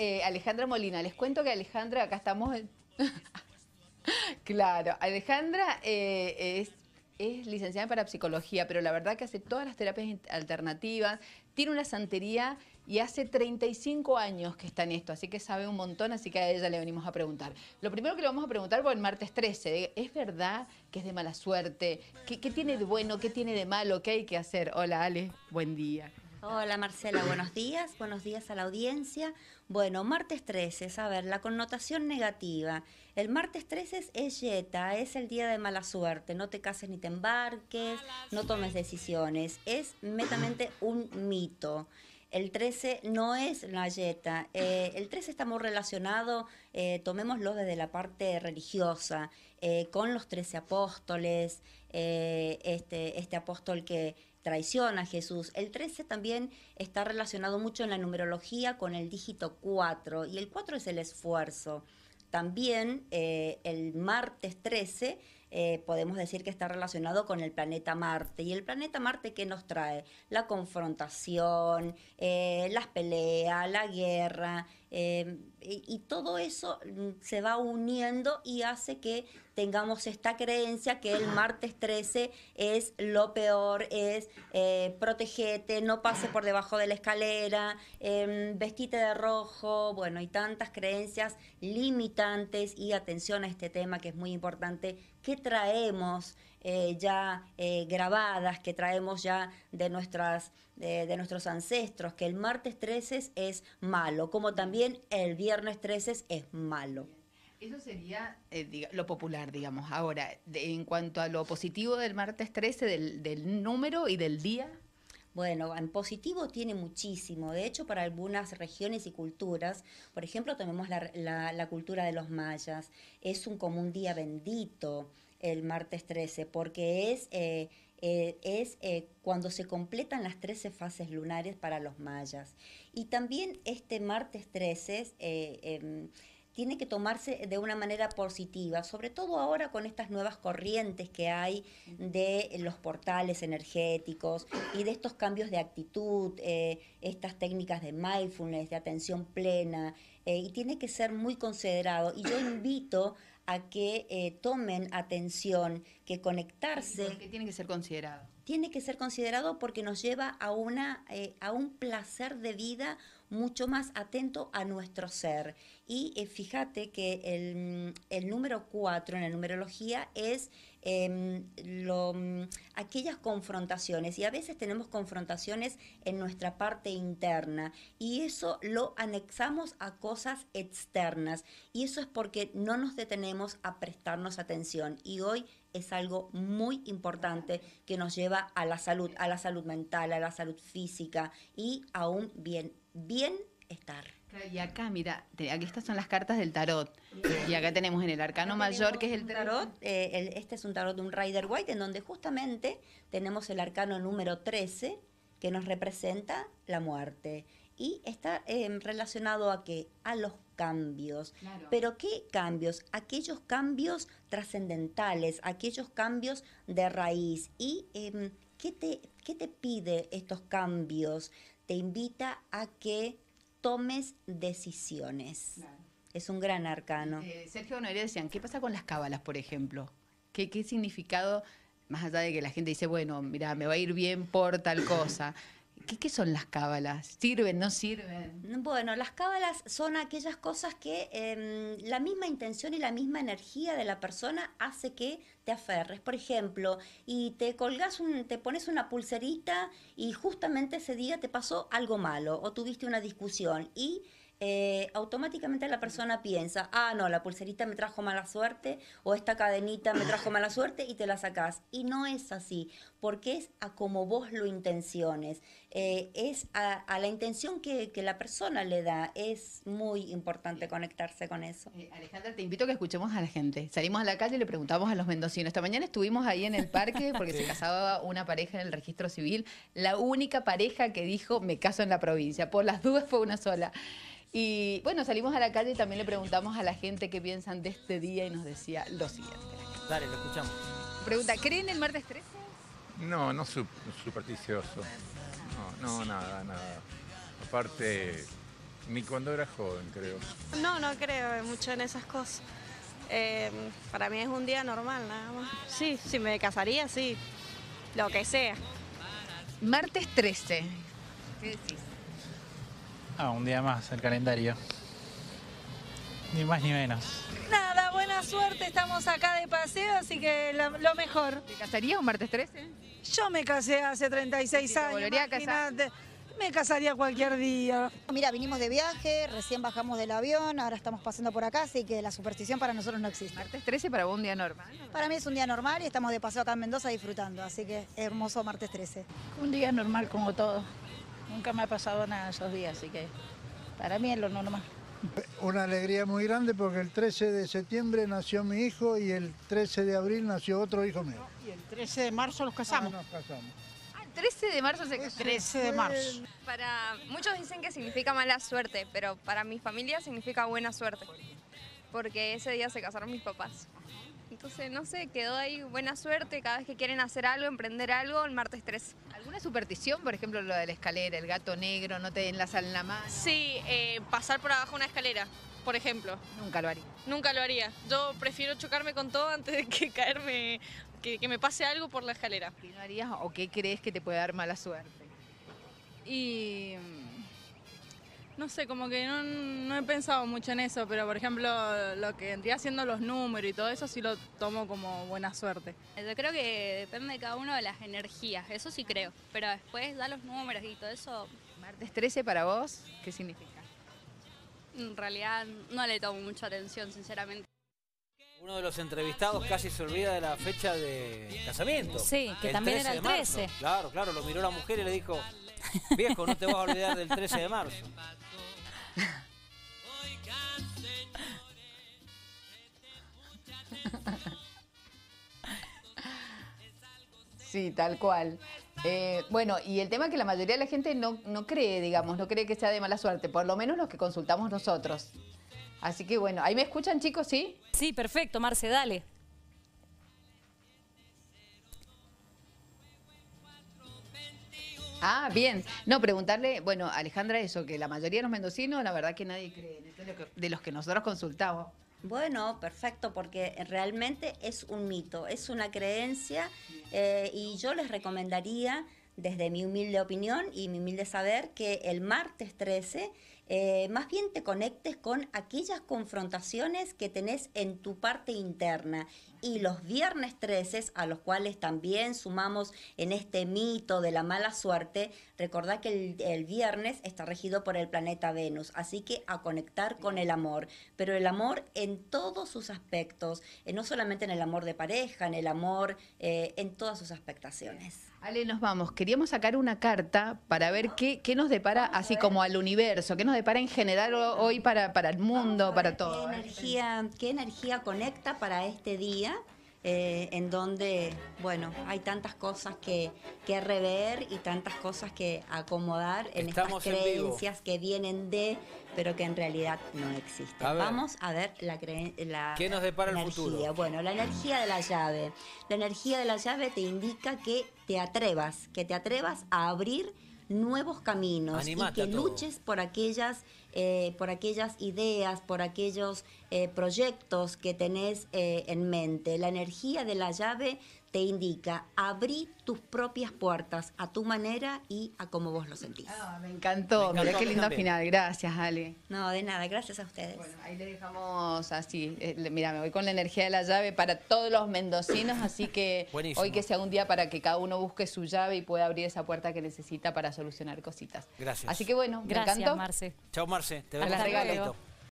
eh, Alejandra Molina. Les cuento que Alejandra, acá estamos... claro, Alejandra eh, es, licenciada en parapsicología, pero la verdad que hace todas las terapias alternativas, tiene una santería y hace 35 años que está en esto, así que sabe un montón, así que a ella le venimos a preguntar. Lo primero que le vamos a preguntar por el martes 13, ¿es verdad que es de mala suerte? ¿Qué, qué tiene de bueno? ¿Qué tiene de malo? ¿Qué hay que hacer? Hola Ale, buen día. Hola Marcela, buenos días, buenos días a la audiencia. Bueno, martes 13, a ver, la connotación negativa. El martes 13 es yeta, es el día de mala suerte, no te cases ni te embarques, no tomes decisiones, es netamente un mito. El 13 no es la yeta, eh, el 13 está muy relacionado, eh, tomémoslo desde la parte religiosa, eh, con los 13 apóstoles, este, este apóstol que traiciona a Jesús. El 13 también está relacionado mucho en la numerología con el dígito 4 y el 4 es el esfuerzo. También eh, el martes 13 eh, podemos decir que está relacionado con el planeta Marte. ¿Y el planeta Marte qué nos trae? La confrontación, eh, las peleas, la guerra, eh, y, todo eso mm, se va uniendo y hace que tengamos esta creencia que el martes 13 es lo peor, es eh, protegete, no pase por debajo de la escalera, eh, vestite de rojo, bueno, y tantas creencias limitantes y atención a este tema que es muy importante, que traemos eh, ya eh, grabadas, que traemos ya de, nuestras, de, de nuestros ancestros, que el martes 13 es malo, como también el viernes 13 es malo. Eso sería eh, diga- lo popular, digamos. Ahora, de- en cuanto a lo positivo del martes 13, del, del número y del día, Bueno, en positivo tiene muchísimo. De hecho, para algunas regiones y culturas, por ejemplo, tenemos la, la- la cultura de los mayas, es un como un día bendito el martes 13, porque es, eh, eh, es eh, cuando se completan las 13 fases lunares para los mayas. Y también este martes 13 eh, em, tiene que tomarse de una manera positiva, sobre todo ahora con estas nuevas corrientes que hay de los portales energéticos y de estos cambios de actitud, estas técnicas de mindfulness, de atención plena, y tiene que ser muy considerado. Y yo invito a que eh, tomen atención, que conectarse ¿por qué tiene que ser considerado? tiene que ser considerado porque nos lleva a, una, eh, a un placer de vida mucho más atento a nuestro ser. Y eh, fíjate que el, el número 4 en la numerología es em, lo, aquellas confrontaciones. Y a veces tenemos confrontaciones en nuestra parte interna. Y eso lo anexamos a cosas externas. Y eso es porque no nos detenemos a prestarnos atención. Y hoy es algo muy importante que nos lleva a la salud, a la salud mental, a la salud física y a un bien, bienestar. Y acá, mira, te- aquí estas son las cartas del tarot. Y acá tenemos en el arcano mayor, que es el tarot. eh, el- este es un tarot de un Rider White, en donde justamente tenemos el arcano número 13, que nos representa la muerte. Y está eh, relacionado a qué? A los cambios. Claro. Pero ¿qué cambios? Aquellos cambios trascendentales, aquellos cambios de raíz. ¿Y em, ¿qué, te, qué te pide estos cambios? Te invita a que tomes decisiones. Claro. Es un gran arcano. Eh, Sergio Honoré decían, ¿qué pasa con las cábalas, por ejemplo? ¿Qué, ¿Qué significado, más allá de que la gente dice, bueno, mira, me va a ir bien por tal cosa? ¿Qué, son las cábalas? ¿Sirven, no sirven? Bueno, las cábalas son aquellas cosas que em, la misma intención y la misma energía de la persona hace que te aferres. Por ejemplo, y te colgas un, te pones una pulserita y justamente ese día te pasó algo malo o tuviste una discusión y eh, automáticamente la persona piensa, ah, no, la pulserita me trajo mala suerte o esta cadenita me trajo mala suerte y te la sacás. Y no es así, porque es a como vos lo intenciones, eh, es a, a la intención que, que la persona le da. Es muy importante conectarse con eso. Eh, Alejandra, te invito a que escuchemos a la gente. Salimos a la calle y le preguntamos a los mendocinos. Esta mañana estuvimos ahí en el parque porque se casaba una pareja en el registro civil. La única pareja que dijo, me caso en la provincia. Por las dudas fue una sola. Y bueno, salimos a la calle y también le preguntamos a la gente qué piensan de este día y nos decía lo siguiente. Dale, lo escuchamos. Pregunta, ¿creen el martes 13? No, no su- supersticioso. No, no, nada, nada. Aparte, Ni cuando era joven, creo. No, no creo mucho en esas cosas. Eh, para mí es un día normal, nada más. Sí, si me casaría, sí. Lo que sea. Martes 13. ¿Qué decís? Ah, un día más, el calendario. Ni más ni menos. Nada, buena suerte, estamos acá de paseo, así que lo, lo mejor. ¿Te casarías un martes 13? Yo me casé hace 36 ¿Y te años. volvería a casar? Me casaría cualquier día. Mira, vinimos de viaje, recién bajamos del avión, ahora estamos pasando por acá, así que la superstición para nosotros no existe. Martes 13 para vos un día normal. Para mí es un día normal y estamos de paseo acá en Mendoza disfrutando, así que hermoso martes 13. Un día normal como todo. Nunca me ha pasado nada esos días, así que para mí es lo normal. Una alegría muy grande porque el 13 de septiembre nació mi hijo y el 13 de abril nació otro hijo mío. Y el 13 de marzo los Ah, casamos. nos casamos. Ah, el 13 de marzo se casó. 13 de marzo. Para muchos dicen que significa mala suerte, pero para mi familia significa buena suerte. Porque ese día se casaron mis papás. Entonces, no sé, quedó ahí buena suerte cada vez que quieren hacer algo, emprender algo, el martes 13. ¿Alguna superstición? Por ejemplo, lo de la escalera, el gato negro, no te den la sal en la mano. Sí, eh, pasar por abajo una escalera, por ejemplo. Nunca lo haría. Nunca lo haría. Yo prefiero chocarme con todo antes de que caerme, que, que me pase algo por la escalera. ¿Qué no harías o qué crees que te puede dar mala suerte? Y no sé, como que no, no he pensado mucho en eso, pero por ejemplo lo que vendría siendo los números y todo eso sí lo tomo como buena suerte. Yo creo que depende de cada uno de las energías, eso sí creo. Pero después da los números y todo eso, Martes 13 para vos, ¿qué significa? en realidad no le tomo mucha atención, sinceramente. Uno de los entrevistados casi se olvida de la fecha de casamiento. Sí, que también era el de marzo. 13. Claro, claro, lo miró la mujer y le dijo, viejo, no te vas a olvidar del 13 de marzo. Sí, tal cual. Eh, bueno, y el tema es que la mayoría de la gente no, no cree, digamos, no cree que sea de mala suerte, por lo menos los que consultamos nosotros. Así que bueno, ¿ahí me escuchan chicos, sí? Sí, perfecto, Marce, dale. Ah, bien. No, preguntarle, bueno, Alejandra, eso, que la mayoría de los mendocinos, la verdad que nadie cree, en esto de lo que- de los que nosotros consultamos. Bueno, perfecto, porque realmente es un mito, es una creencia eh, y yo les recomendaría, desde mi humilde opinión y mi humilde saber, que el martes 13 eh, más bien te conectes con aquellas confrontaciones que tenés en tu parte interna. Y los viernes 13, a los cuales también sumamos en este mito de la mala suerte, recordá que el, el viernes está regido por el planeta Venus, así que a conectar con el amor, pero el amor en todos sus aspectos, eh, no solamente en el amor de pareja, en el amor eh, en todas sus aspectaciones. Ale, nos vamos. Queríamos sacar una carta para ver qué, qué nos depara, así como al universo, qué nos depara en general ho- hoy para, para el mundo, para todo. ¿Qué energía, qué energía conecta para este día? eh, en donde, bueno, hay tantas cosas que, que rever y tantas cosas que acomodar en Estamos estas creencias que vienen de, pero que en realidad no existen. A. Vamos a ver la, la ¿Qué nos depara el futuro? Bueno, la energía de la llave. La energía de la llave te indica que te atrevas, que te atrevas a abrir nuevos caminos Animate y que luches por aquellas, eh, por aquellas ideas, por aquellos eh, proyectos que tenés eh, en mente. La energía de la llave te indica abrí tus propias puertas a tu manera y a como vos lo sentís. Ah, me encantó. Me encantó Mirá a qué lindo también. final. Gracias, Ale. No, de nada, gracias a ustedes. Bueno, ahí le dejamos así. eh, mira, me voy con la energía de la llave para todos los mendocinos, así que Buenísimo. hoy que sea un día para que cada uno busque su llave y pueda abrir esa puerta que necesita para solucionar cositas. Gracias. Así que bueno, me Gracias, encantó. Marce. Chao, Marce. Te A vemos la en regalo. ratito.